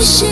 she